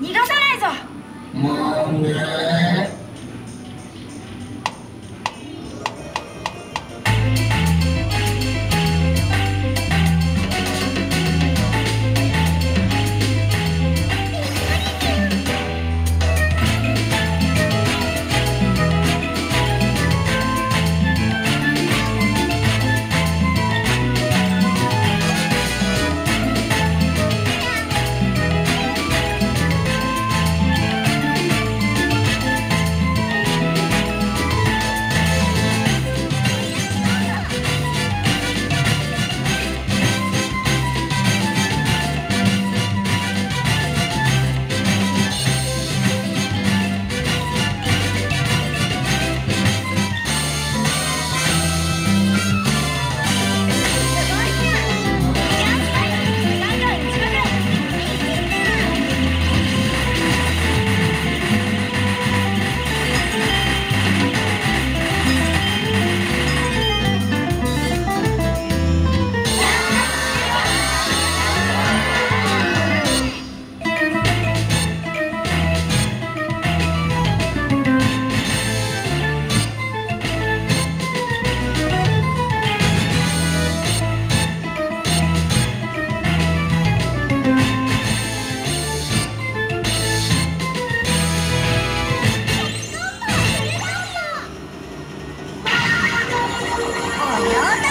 逃がさないぞ。我溜